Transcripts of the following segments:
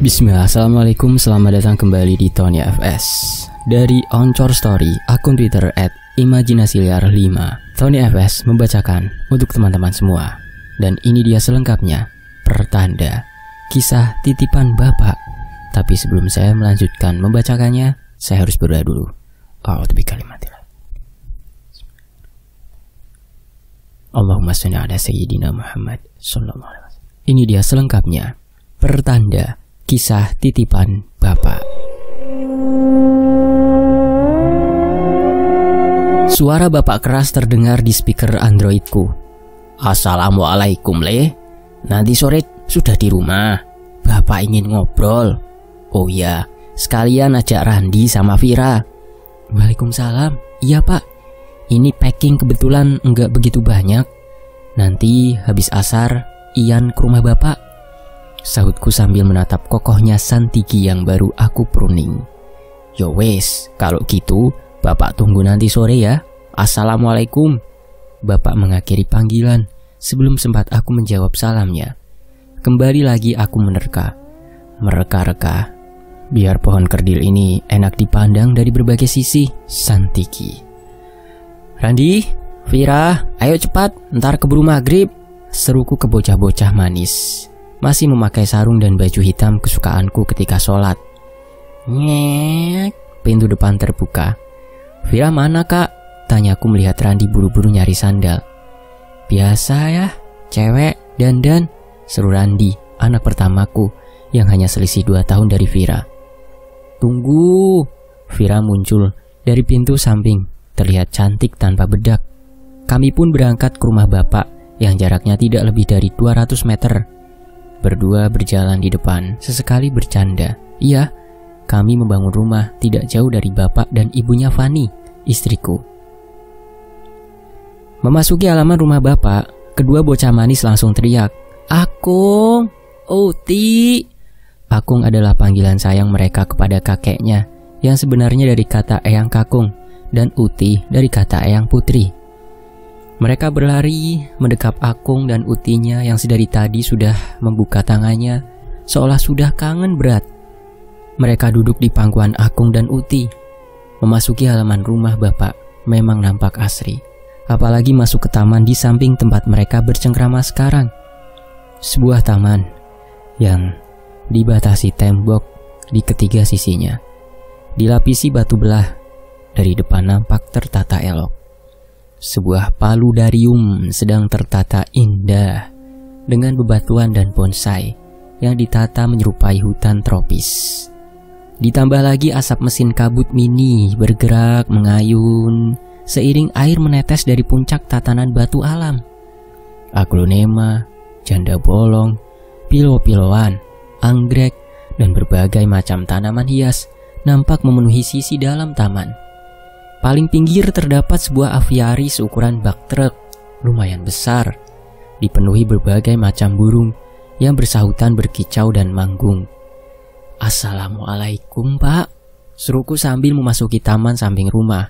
Bismillah, Assalamualaikum, selamat datang kembali di Tony FS Dari Oncor Story, akun Twitter at Imajinasiliar5 Tony FS membacakan untuk teman-teman semua Dan ini dia selengkapnya, pertanda Kisah titipan Bapak Tapi sebelum saya melanjutkan membacakannya, saya harus berdoa dulu A'udzu kalimatillah Allahumma salli ala sayyidina Muhammad sallallahu alaihi wasallam. Ini dia selengkapnya. Pertanda kisah titipan Bapak. Suara Bapak keras terdengar di speaker Androidku. Assalamualaikum, Le. Nanti sore sudah di rumah. Bapak ingin ngobrol. Oh iya, sekalian ajak Randi sama Vira. Waalaikumsalam. Iya, Pak. Ini packing kebetulan enggak begitu banyak. Nanti habis asar, Ian ke rumah bapak. Sahutku sambil menatap kokohnya Santiki yang baru aku pruning. Yo wes, kalau gitu bapak tunggu nanti sore ya. Assalamualaikum. Bapak mengakhiri panggilan sebelum sempat aku menjawab salamnya. Kembali lagi aku menerka. Mereka-reka. Biar pohon kerdil ini enak dipandang dari berbagai sisi. Santiki. Randi, Vira, ayo cepat, ntar keburu maghrib. Seruku ke bocah-bocah manis. Masih memakai sarung dan baju hitam kesukaanku ketika sholat. Nyek, pintu depan terbuka. Vira mana kak? Tanyaku melihat Randi buru-buru nyari sandal. Biasa ya, cewek, dandan. Seru Randi, anak pertamaku yang hanya selisih dua tahun dari Vira. Tunggu, Vira muncul dari pintu samping terlihat cantik tanpa bedak. Kami pun berangkat ke rumah bapak yang jaraknya tidak lebih dari 200 meter. Berdua berjalan di depan, sesekali bercanda. Iya, kami membangun rumah tidak jauh dari bapak dan ibunya Fani, istriku. Memasuki halaman rumah bapak, kedua bocah manis langsung teriak, Akung, Uti. Akung adalah panggilan sayang mereka kepada kakeknya, yang sebenarnya dari kata Eyang Kakung dan Uti dari kata Eyang Putri. Mereka berlari mendekap Akung dan Utinya yang sedari tadi sudah membuka tangannya seolah sudah kangen berat. Mereka duduk di pangkuan Akung dan Uti. Memasuki halaman rumah bapak memang nampak asri. Apalagi masuk ke taman di samping tempat mereka bercengkrama sekarang. Sebuah taman yang dibatasi tembok di ketiga sisinya. Dilapisi batu belah dari depan nampak tertata elok. Sebuah paludarium sedang tertata indah dengan bebatuan dan bonsai yang ditata menyerupai hutan tropis. Ditambah lagi asap mesin kabut mini bergerak mengayun seiring air menetes dari puncak tatanan batu alam. Aglonema, janda bolong, pilo-piloan, anggrek, dan berbagai macam tanaman hias nampak memenuhi sisi dalam taman. Paling pinggir terdapat sebuah aviari seukuran bak truk, lumayan besar, dipenuhi berbagai macam burung yang bersahutan berkicau dan manggung. Assalamualaikum pak, seruku sambil memasuki taman samping rumah.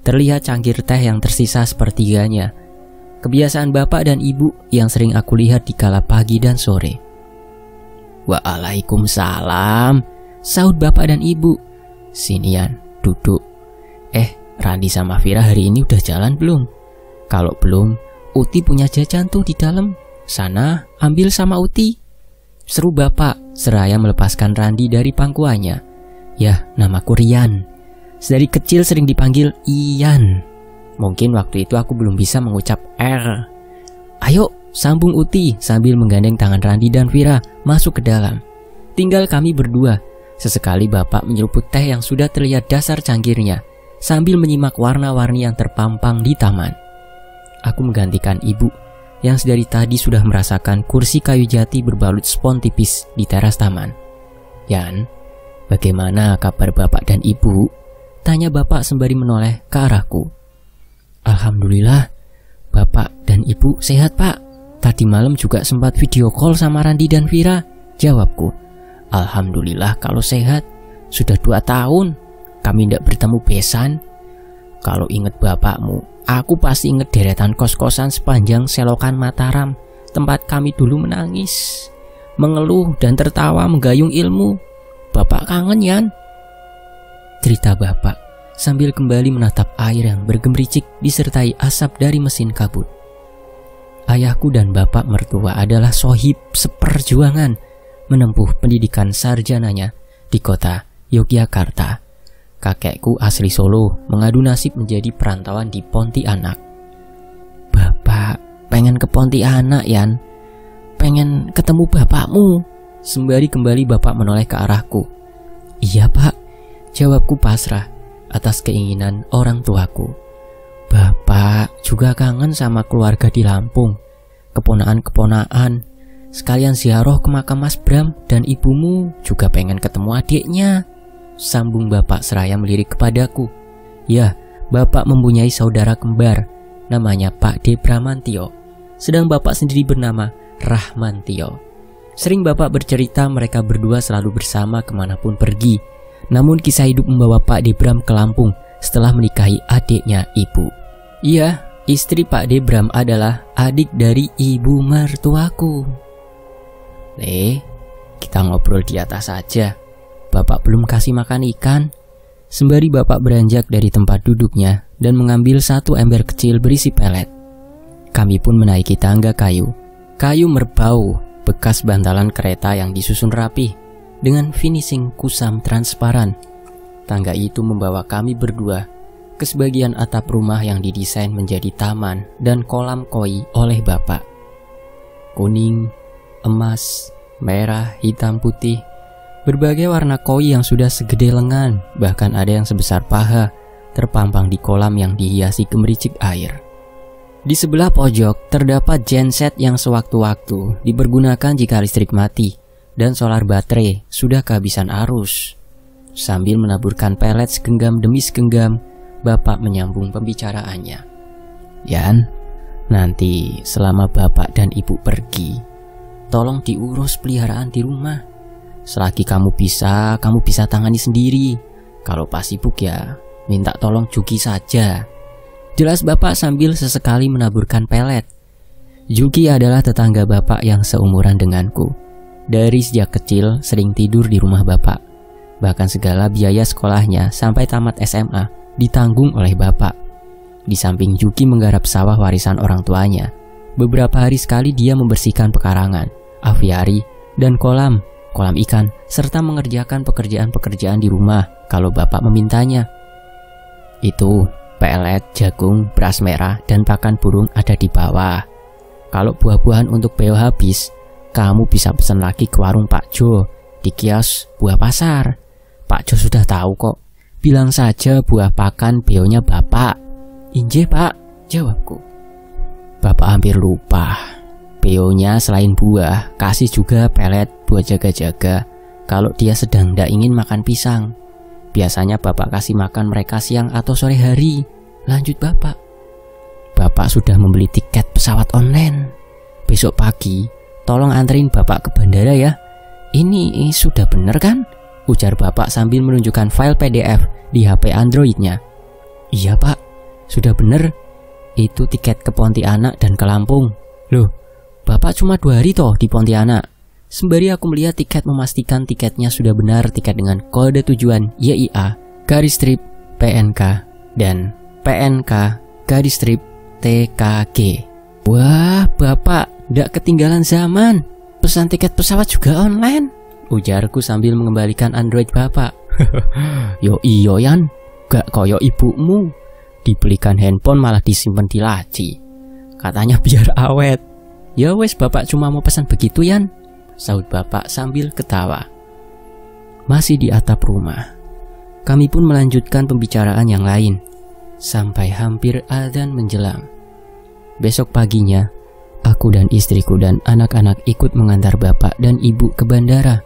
Terlihat cangkir teh yang tersisa sepertiganya. Kebiasaan bapak dan ibu yang sering aku lihat di kala pagi dan sore. Waalaikumsalam, saud bapak dan ibu. Sinian, duduk. Eh, Randi sama Vira hari ini udah jalan belum? Kalau belum, Uti punya jajan tuh di dalam. Sana, ambil sama Uti. Seru bapak, seraya melepaskan Randi dari pangkuannya. Ya, namaku Rian. Sedari kecil sering dipanggil Ian. Mungkin waktu itu aku belum bisa mengucap R. Ayo, sambung Uti sambil menggandeng tangan Randi dan Vira masuk ke dalam. Tinggal kami berdua. Sesekali bapak menyeruput teh yang sudah terlihat dasar cangkirnya sambil menyimak warna-warni yang terpampang di taman. Aku menggantikan ibu yang sedari tadi sudah merasakan kursi kayu jati berbalut spon tipis di teras taman. Yan, bagaimana kabar bapak dan ibu? Tanya bapak sembari menoleh ke arahku. Alhamdulillah, bapak dan ibu sehat pak. Tadi malam juga sempat video call sama Randi dan Vira. Jawabku, Alhamdulillah kalau sehat. Sudah dua tahun kami tidak bertemu besan. Kalau inget bapakmu, aku pasti inget deretan kos-kosan sepanjang selokan Mataram, tempat kami dulu menangis. mengeluh dan tertawa menggayung ilmu. Bapak kangen Yan. Cerita bapak sambil kembali menatap air yang bergemericik disertai asap dari mesin kabut. Ayahku dan bapak mertua adalah sohib seperjuangan menempuh pendidikan sarjananya di kota Yogyakarta. Kakekku asli Solo mengadu nasib menjadi perantauan di Pontianak. Bapak, pengen ke Pontianak, Yan. Pengen ketemu bapakmu. Sembari kembali bapak menoleh ke arahku. Iya, Pak. Jawabku pasrah atas keinginan orang tuaku. Bapak juga kangen sama keluarga di Lampung, keponaan-keponaan. Sekalian ziarah ke makam Mas Bram dan ibumu juga pengen ketemu adiknya. Sambung bapak seraya melirik kepadaku. Ya, bapak mempunyai saudara kembar, namanya Pak De Bramantio. Sedang bapak sendiri bernama Rahmantio. Sering bapak bercerita mereka berdua selalu bersama ke mana pun pergi. Namun kisah hidup membawa Pak Debram ke Lampung setelah menikahi adiknya ibu. Iya, istri Pak Debram adalah adik dari ibu mertuaku. Le, kita ngobrol di atas saja. Bapak belum kasih makan ikan. Sembari bapak beranjak dari tempat duduknya dan mengambil satu ember kecil berisi pelet. Kami pun menaiki tangga kayu. Kayu merbau, bekas bantalan kereta yang disusun rapi dengan finishing kusam transparan. Tangga itu membawa kami berdua ke sebagian atap rumah yang didesain menjadi taman dan kolam koi oleh bapak. Kuning, emas, merah, hitam, putih, berbagai warna koi yang sudah segede lengan, bahkan ada yang sebesar paha, terpampang di kolam yang dihiasi gemericik air. Di sebelah pojok terdapat genset yang sewaktu-waktu dipergunakan jika listrik mati dan solar baterai sudah kehabisan arus. Sambil menaburkan pelet segenggam demi segenggam, Bapak menyambung pembicaraannya. Yan, nanti selama Bapak dan Ibu pergi, tolong diurus peliharaan di rumah. Selagi kamu bisa, kamu bisa tangani sendiri. Kalau pas sibuk ya, minta tolong Juki saja. Jelas Bapak sambil sesekali menaburkan pelet. Juki adalah tetangga Bapak yang seumuran denganku. Dari sejak kecil sering tidur di rumah Bapak. Bahkan segala biaya sekolahnya sampai tamat SMA ditanggung oleh bapak. Di samping Juki menggarap sawah warisan orang tuanya. Beberapa hari sekali dia membersihkan pekarangan, aviari, dan kolam, kolam ikan, serta mengerjakan pekerjaan-pekerjaan di rumah kalau bapak memintanya. Itu pelet, jagung, beras merah, dan pakan burung ada di bawah. Kalau buah-buahan untuk beo habis, kamu bisa pesan lagi ke warung Pak Jo di kios buah pasar. Pak Jo sudah tahu kok. Bilang saja buah pakan beonya bapak. Inje pak, jawabku. Bapak hampir lupa. Beonya selain buah, kasih juga pelet buat jaga-jaga. Kalau dia sedang tidak ingin makan pisang. Biasanya bapak kasih makan mereka siang atau sore hari. Lanjut bapak. Bapak sudah membeli tiket pesawat online. Besok pagi, tolong anterin bapak ke bandara ya. Ini sudah bener kan? Ujar bapak sambil menunjukkan file PDF di HP Androidnya. Iya pak, sudah bener. Itu tiket ke Pontianak dan ke Lampung. Loh, bapak cuma dua hari toh di Pontianak. Sembari aku melihat tiket memastikan tiketnya sudah benar tiket dengan kode tujuan YIA, garis strip PNK, dan PNK garis strip TKG. Wah, bapak, ndak ketinggalan zaman. Pesan tiket pesawat juga online. Ujarku sambil mengembalikan Android bapak. yo iyo yan, gak koyo ibumu. Dibelikan handphone malah disimpan di laci. Katanya biar awet. Ya wes bapak cuma mau pesan begitu yan. Saud bapak sambil ketawa. Masih di atap rumah. Kami pun melanjutkan pembicaraan yang lain. Sampai hampir adzan menjelang. Besok paginya, aku dan istriku dan anak-anak ikut mengantar bapak dan ibu ke bandara.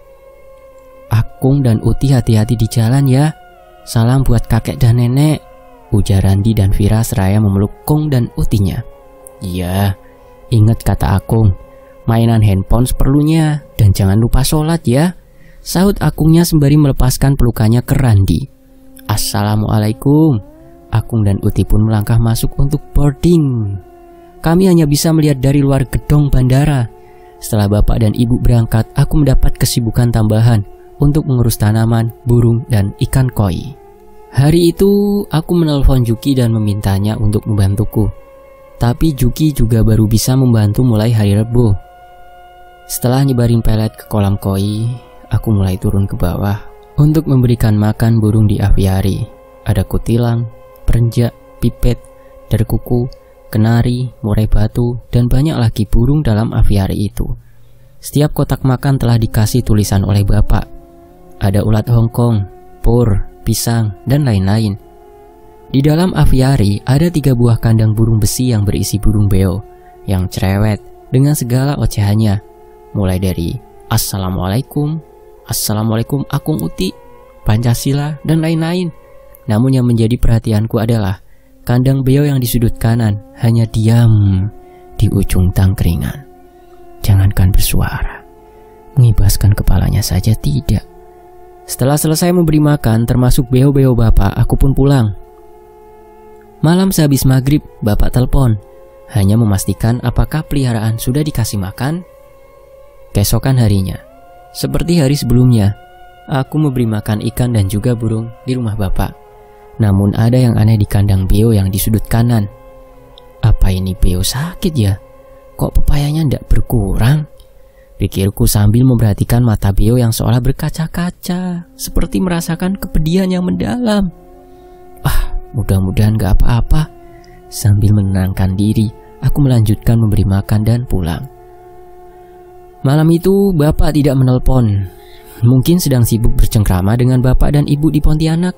Akung dan Uti hati-hati di jalan ya. Salam buat kakek dan nenek. Ujar Randi dan Vira seraya memeluk Kung dan Utinya. Iya, ingat kata Akung. Mainan handphone seperlunya dan jangan lupa sholat ya. Saud Akungnya sembari melepaskan pelukannya ke Randi. Assalamualaikum. Akung dan Uti pun melangkah masuk untuk boarding. Kami hanya bisa melihat dari luar gedung bandara setelah bapak dan ibu berangkat, aku mendapat kesibukan tambahan untuk mengurus tanaman, burung, dan ikan koi. Hari itu, aku menelpon Juki dan memintanya untuk membantuku. Tapi Juki juga baru bisa membantu mulai hari Rebo. Setelah nyebarin pelet ke kolam koi, aku mulai turun ke bawah untuk memberikan makan burung di aviari. Ada kutilang, perenjak, pipet, derkuku, kenari, murai batu, dan banyak lagi burung dalam aviari itu. Setiap kotak makan telah dikasih tulisan oleh bapak. Ada ulat Hongkong, pur, pisang, dan lain-lain. Di dalam aviari ada tiga buah kandang burung besi yang berisi burung beo, yang cerewet dengan segala ocehannya, mulai dari Assalamualaikum, Assalamualaikum Akung Uti, Pancasila, dan lain-lain. Namun yang menjadi perhatianku adalah kandang beo yang di sudut kanan hanya diam di ujung tangkringan. Jangankan bersuara, mengibaskan kepalanya saja tidak. Setelah selesai memberi makan, termasuk beo-beo bapak, aku pun pulang. Malam sehabis maghrib, bapak telepon. Hanya memastikan apakah peliharaan sudah dikasih makan. Keesokan harinya, seperti hari sebelumnya, aku memberi makan ikan dan juga burung di rumah bapak. Namun ada yang aneh di kandang beo yang di sudut kanan. Apa ini beo sakit ya? Kok pepayanya tidak berkurang? Pikirku sambil memperhatikan mata Beo yang seolah berkaca-kaca, seperti merasakan kepedihan yang mendalam. Ah, mudah-mudahan gak apa-apa. Sambil menenangkan diri, aku melanjutkan memberi makan dan pulang. Malam itu, bapak tidak menelpon. Mungkin sedang sibuk bercengkrama dengan bapak dan ibu di Pontianak.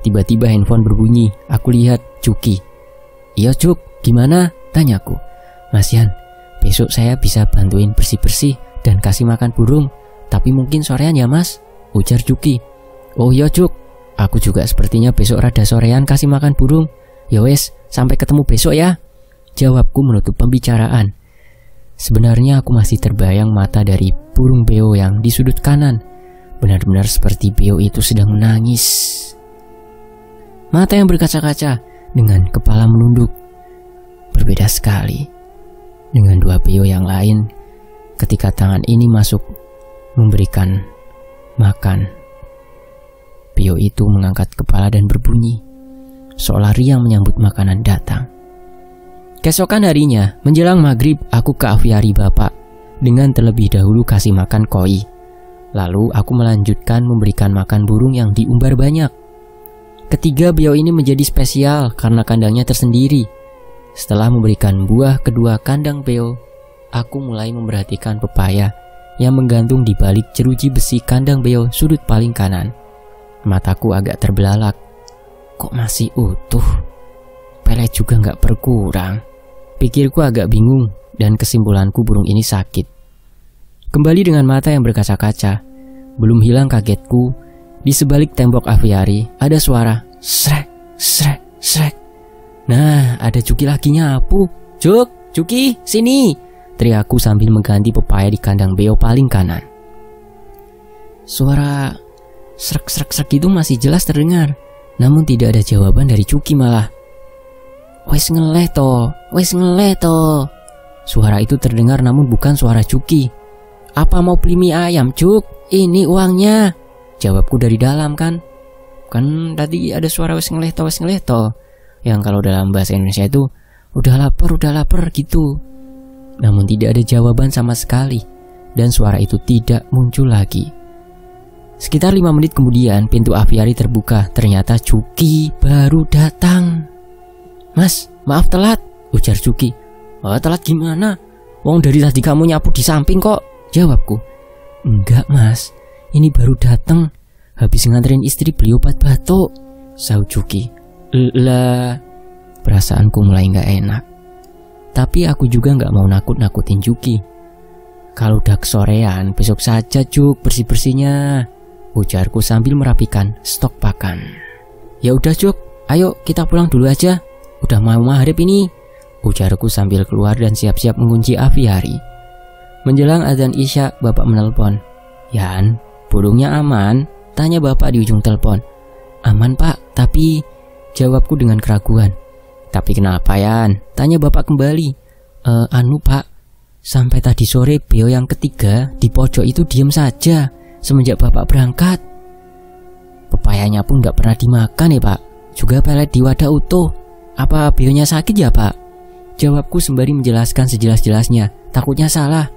Tiba-tiba handphone berbunyi. Aku lihat Cuki. Iya Cuk, gimana? Tanyaku. Mas Yan, besok saya bisa bantuin bersih-bersih dan kasih makan burung. Tapi mungkin sorean ya mas, ujar Juki. Oh iya Juk, aku juga sepertinya besok rada sorean kasih makan burung. Ya wes, sampai ketemu besok ya. Jawabku menutup pembicaraan. Sebenarnya aku masih terbayang mata dari burung beo yang di sudut kanan. Benar-benar seperti beo itu sedang menangis. Mata yang berkaca-kaca dengan kepala menunduk. Berbeda sekali dengan dua beo yang lain ketika tangan ini masuk memberikan makan. Pio itu mengangkat kepala dan berbunyi, seolah riang menyambut makanan datang. Keesokan harinya, menjelang maghrib, aku ke aviari bapak dengan terlebih dahulu kasih makan koi. Lalu aku melanjutkan memberikan makan burung yang diumbar banyak. Ketiga beliau ini menjadi spesial karena kandangnya tersendiri. Setelah memberikan buah kedua kandang beo, aku mulai memperhatikan pepaya yang menggantung di balik jeruji besi kandang beo sudut paling kanan. Mataku agak terbelalak. Kok masih utuh? Pelet juga nggak berkurang. Pikirku agak bingung dan kesimpulanku burung ini sakit. Kembali dengan mata yang berkaca-kaca, belum hilang kagetku. Di sebalik tembok aviari ada suara srek, srek, srek. Nah, ada Cuki lagi nyapu. Cuk, Cuki, sini. Teriakku sambil mengganti pepaya di kandang beo paling kanan. Suara serak-serak-serak itu masih jelas terdengar, namun tidak ada jawaban dari Cuki malah. Wes ngeleh to, wes ngeleh to. Suara itu terdengar namun bukan suara Cuki. Apa mau beli mie ayam, Cuk? Ini uangnya. Jawabku dari dalam kan. Kan tadi ada suara wes ngeleh to, wes ngeleh to. Yang kalau dalam bahasa Indonesia itu udah lapar, udah lapar gitu. Namun tidak ada jawaban sama sekali dan suara itu tidak muncul lagi. Sekitar lima menit kemudian pintu aviari terbuka. Ternyata Cuki baru datang. Mas, maaf telat, ujar Cuki. Oh, telat gimana? Wong dari tadi kamu nyapu di samping kok, jawabku. Enggak mas, ini baru datang. Habis nganterin istri beli obat batuk, sahut Cuki. Lah, perasaanku mulai nggak enak. Tapi aku juga nggak mau nakut-nakutin Juki. Kalau udah kesorean, besok saja Juk bersih-bersihnya. Ujarku sambil merapikan stok pakan. Ya udah Juk, ayo kita pulang dulu aja. Udah mau maghrib ini. Ujarku sambil keluar dan siap-siap mengunci aviari. Menjelang azan Isya, bapak menelpon. Yan, burungnya aman? Tanya bapak di ujung telepon. Aman pak, tapi jawabku dengan keraguan. Tapi kenapa Yan? Tanya bapak kembali. E, anu pak, Sampai tadi sore Beo yang ketiga di pojok itu diem saja semenjak bapak berangkat. Pepayanya pun gak pernah dimakan ya pak. Juga pelet di wadah utuh. Apa Beonya sakit ya pak? Jawabku sembari menjelaskan sejelas-jelasnya. Takutnya salah.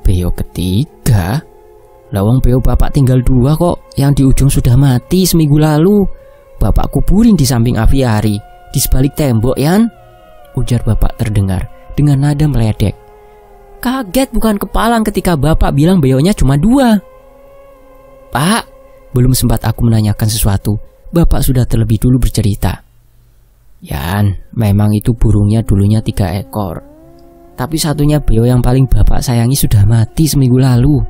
Beo ketiga? Lawang Beo bapak tinggal dua kok. Yang di ujung sudah mati seminggu lalu. Bapak kuburin di samping aviari. Di sebalik tembok, Yan. Ujar bapak terdengar dengan nada meledek. Kaget bukan kepalang ketika bapak bilang beonya cuma dua. Pak, belum sempat aku menanyakan sesuatu, bapak sudah terlebih dulu bercerita. Yan, memang itu burungnya dulunya tiga ekor. Tapi satunya beo yang paling bapak sayangi sudah mati seminggu lalu.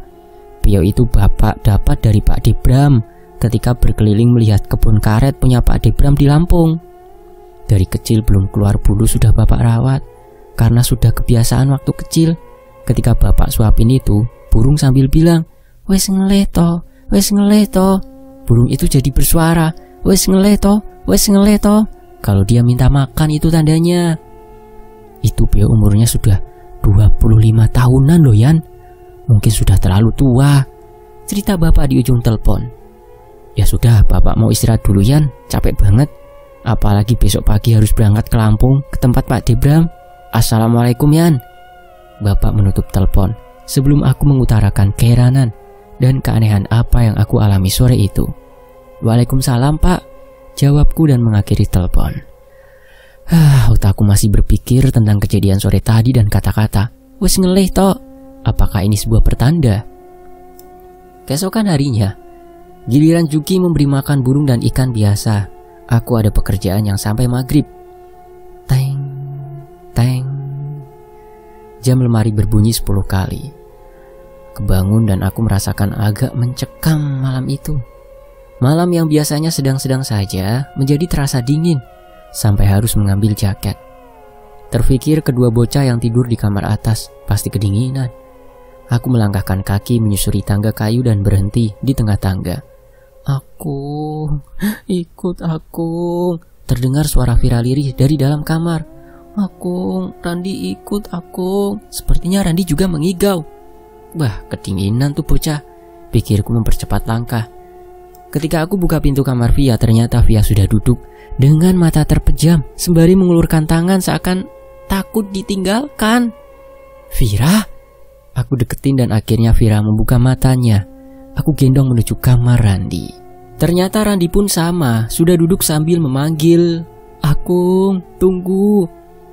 Beo itu bapak dapat dari Pak Debram ketika berkeliling melihat kebun karet punya Pak Debram di Lampung. Dari kecil belum keluar bulu sudah bapak rawat karena sudah kebiasaan waktu kecil Ketika bapak suapin itu, burung sambil bilang, Wes ngeleto, wes ngeleto. Burung itu jadi bersuara, Wes ngeleto, wes ngeleto. Kalau dia minta makan itu tandanya. Itu Beo umurnya sudah 25 tahunan loh Yan. Mungkin sudah terlalu tua. Cerita bapak di ujung telepon. Ya sudah, bapak mau istirahat dulu Yan, capek banget. Apalagi besok pagi harus berangkat ke Lampung ke tempat Pak Debram. Assalamualaikum Yan. Bapak menutup telepon sebelum aku mengutarakan keheranan dan keanehan apa yang aku alami sore itu. Waalaikumsalam pak, jawabku dan mengakhiri telepon. Ah, otakku masih berpikir tentang kejadian sore tadi dan kata-kata, wes ngelih toh, apakah ini sebuah pertanda? Keesokan harinya, giliran Juki memberi makan burung dan ikan biasa. Aku ada pekerjaan yang sampai maghrib. Teng, teng, Jam lemari berbunyi 10 kali. Kebangun dan aku merasakan agak mencekam malam itu. Malam yang biasanya sedang-sedang saja menjadi terasa dingin sampai harus mengambil jaket. Terfikir kedua bocah yang tidur di kamar atas pasti kedinginan. Aku melangkahkan kaki menyusuri tangga kayu dan berhenti di tengah tangga. Aku, ikut aku. Terdengar suara Vira lirih dari dalam kamar. Aku, Randi ikut aku. Sepertinya Randi juga mengigau. Wah, kedinginan tuh bocah. Pikirku mempercepat langkah. Ketika aku buka pintu kamar Via, ternyata Via sudah duduk dengan mata terpejam sembari mengulurkan tangan seakan takut ditinggalkan. Vira? Aku deketin dan akhirnya Vira membuka matanya. Aku gendong menuju kamar Randi. Ternyata Randi pun sama, sudah duduk sambil memanggil. Aku, tunggu.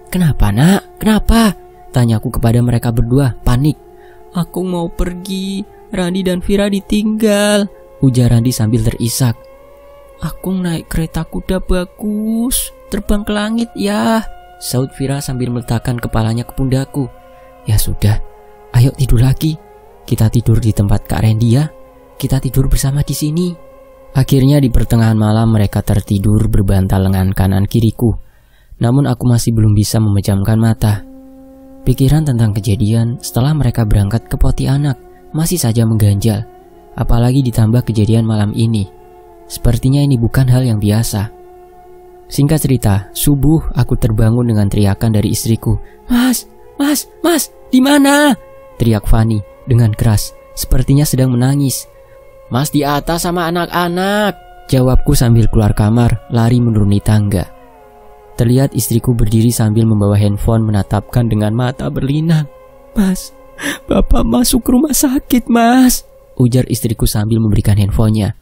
Kenapa nak? Kenapa? Tanyaku kepada mereka berdua, panik. Aku mau pergi, Randi dan Vira ditinggal. Ujar Randi sambil terisak. Aku naik kereta kuda bagus, terbang ke langit ya. Saud Vira sambil meletakkan kepalanya ke pundakku. Ya sudah, ayo tidur lagi. Kita tidur di tempat Kak Randy ya. Kita tidur bersama di sini. Akhirnya di pertengahan malam mereka tertidur berbantal lengan kanan kiriku. Namun aku masih belum bisa memejamkan mata. Pikiran tentang kejadian setelah mereka berangkat ke poti anak masih saja mengganjal. Apalagi ditambah kejadian malam ini. Sepertinya ini bukan hal yang biasa. Singkat cerita, subuh aku terbangun dengan teriakan dari istriku. Mas, mas, mas, di mana? Teriak Fani dengan keras, sepertinya sedang menangis. Mas di atas sama anak-anak. Jawabku sambil keluar kamar, lari menuruni tangga. Terlihat istriku berdiri sambil membawa handphone menatapkan dengan mata berlinang. Mas, Bapak masuk rumah sakit, Mas. Ujar istriku sambil memberikan handphonenya.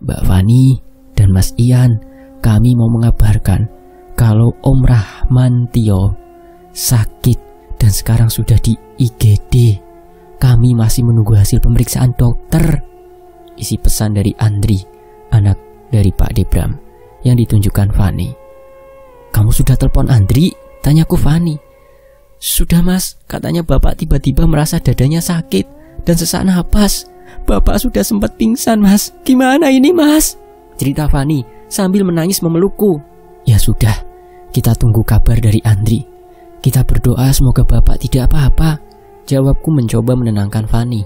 Mbak Fani dan Mas Ian, kami mau mengabarkan kalau Om Rahman Tio sakit dan sekarang sudah di IGD. Kami masih menunggu hasil pemeriksaan dokter. Isi pesan dari Andri, anak dari Pak Debram, yang ditunjukkan Fani. Kamu sudah telepon Andri? Tanyaku Fani. Sudah mas, katanya bapak tiba-tiba merasa dadanya sakit dan sesak napas. Bapak sudah sempat pingsan mas. Gimana ini mas? Cerita Fani sambil menangis memelukku. Ya sudah, kita tunggu kabar dari Andri. Kita berdoa semoga bapak tidak apa-apa. Jawabku mencoba menenangkan Fani.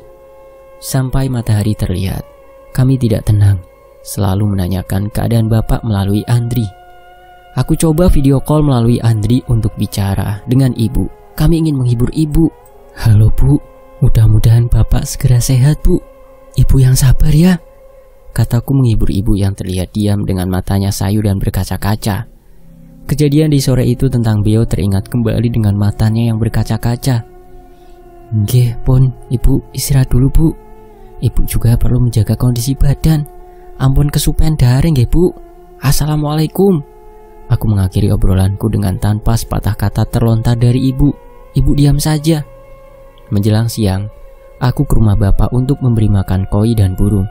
Sampai matahari terlihat, kami tidak tenang. Selalu menanyakan keadaan bapak melalui Andri. Aku coba video call melalui Andri untuk bicara dengan ibu. Kami ingin menghibur ibu. Halo bu, mudah-mudahan bapak segera sehat bu. Ibu yang sabar ya. Kataku menghibur ibu yang terlihat diam dengan matanya sayu dan berkaca-kaca. Kejadian di sore itu tentang Beo teringat kembali dengan matanya yang berkaca-kaca. Nggih, pun, ibu istirahat dulu bu. Ibu juga perlu menjaga kondisi badan. Ampun kesupen daring nggih bu. Assalamualaikum. Aku mengakhiri obrolanku dengan tanpa sepatah kata terlontar dari ibu. Ibu diam saja. Menjelang siang, aku ke rumah bapak untuk memberi makan koi dan burung.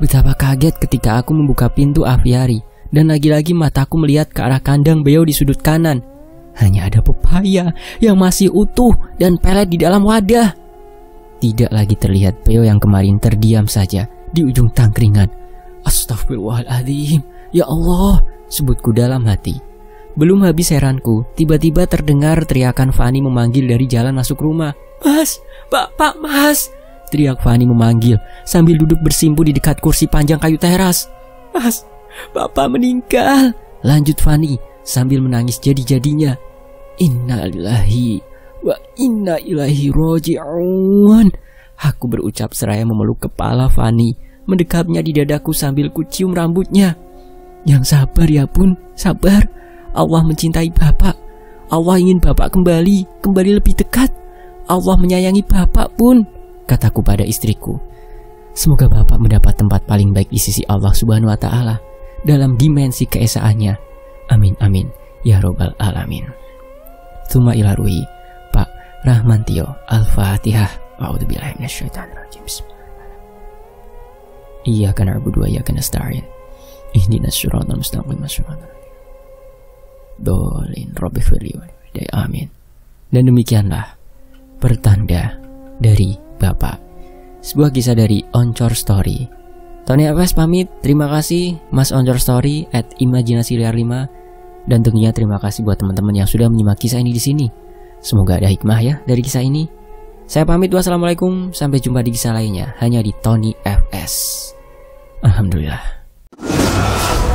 Betapa kaget ketika aku membuka pintu aviari dan lagi-lagi mataku melihat ke arah kandang beo di sudut kanan. Hanya ada pepaya yang masih utuh dan pelet di dalam wadah. Tidak lagi terlihat beo yang kemarin terdiam saja di ujung tangkringan. Astagfirullahaladzim, ya Allah, sebutku dalam hati. Belum habis heranku, tiba-tiba terdengar teriakan Fani memanggil dari jalan masuk rumah. Mas, pak, pak, mas. Teriak Fani memanggil sambil duduk bersimpu di dekat kursi panjang kayu teras. Mas, bapak meninggal. Lanjut Fani sambil menangis jadi-jadinya. Innalillahi wa inna ilahi roji'un. Aku berucap seraya memeluk kepala Fani, mendekapnya di dadaku sambil kucium rambutnya. Yang sabar ya pun, sabar. Allah mencintai Bapak. Allah ingin Bapak kembali, kembali lebih dekat. Allah menyayangi Bapak pun, kataku pada istriku. Semoga Bapak mendapat tempat paling baik di sisi Allah Subhanahu wa taala dalam dimensi keesaannya. Amin amin ya robbal alamin. Tuma ila Pak Rahmantio Al-Fatihah. A'udzubillahi minasyaitonirrajim. Iya kan arbudu ya kan nasta'in. Ihdinas siratal mustaqim siratal dolin Robbi firli amin dan demikianlah pertanda dari Bapak. Sebuah kisah dari Oncor Story. Tony FS pamit. Terima kasih Mas Oncor Story at Imajinasi Liar 5 dan tentunya terima kasih buat teman-teman yang sudah menyimak kisah ini di sini. Semoga ada hikmah ya dari kisah ini. Saya pamit. Wassalamualaikum. Sampai jumpa di kisah lainnya. Hanya di Tony FS Alhamdulillah Ah!